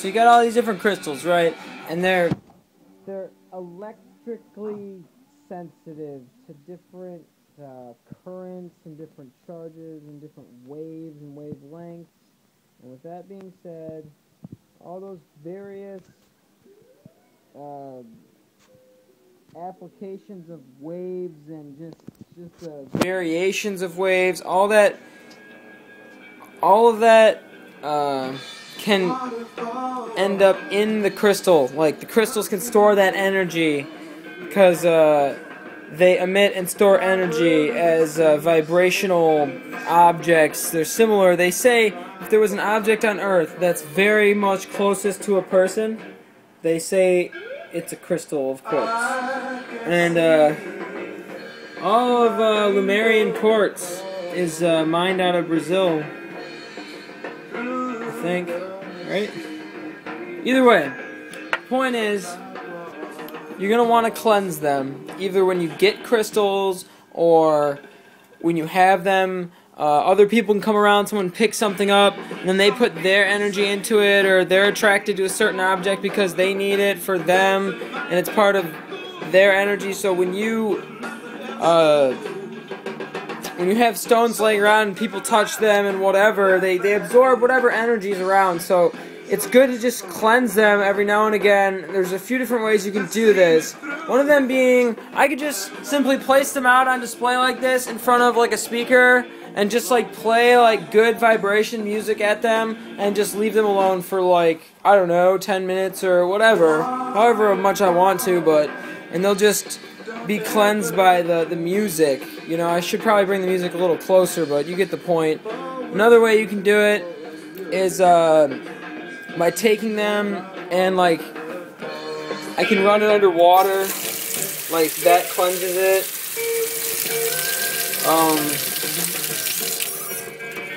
So you got all these different crystals, right? And they're they're electrically sensitive to different uh, currents and different charges and different waves and wavelengths. And with that being said, all those various uh, applications of waves and just just variations of waves, all that, all of that uh, can end up in the crystal. Like the crystals can store that energy because uh, they emit and store energy as uh, vibrational objects. They're similar. They say if there was an object on Earth that's very much closest to a person, they say it's a crystal of quartz. And uh, all of uh, Lemurian quartz is uh, mined out of Brazil. I think, right? Either way, point is, you're gonna want to cleanse them either when you get crystals or when you have them. Uh, other people can come around, someone picks something up, and then they put their energy into it, or they're attracted to a certain object because they need it for them, and it's part of their energy. So when you uh, when you have stones laying around and people touch them and whatever, they, they absorb whatever energy is around. So it's good to just cleanse them every now and again. There's a few different ways you can do this. One of them being, I could just simply place them out on display like this in front of like a speaker and just like play like good vibration music at them and just leave them alone for like I don't know 10 minutes or whatever however much I want to but and they'll just be cleansed by the the music. You know I should probably bring the music a little closer but you get the point. Another way you can do it is uh, by taking them and like I can run it underwater. Like that cleanses it. Um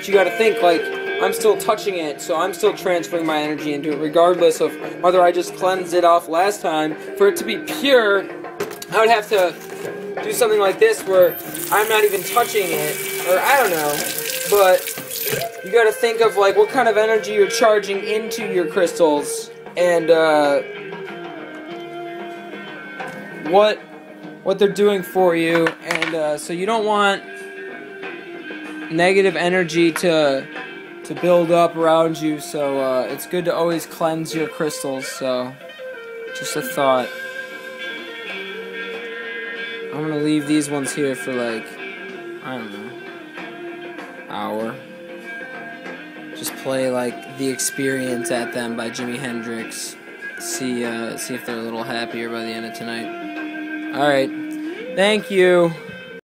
you gotta think, like, I'm still touching it, so I'm still transferring my energy into it, regardless of whether I just cleansed it off last time. For it to be pure, I would have to do something like this where I'm not even touching it, or I don't know, but you gotta think of, like, what kind of energy you're charging into your crystals, and, uh, what what they're doing for you, and uh, so you don't want negative energy to to build up around you. So uh, it's good to always cleanse your crystals. So just a thought. I'm gonna leave these ones here for like I don't know hour. Just play like the experience at them by Jimi Hendrix. See uh, see if they're a little happier by the end of tonight. All right. Thank you.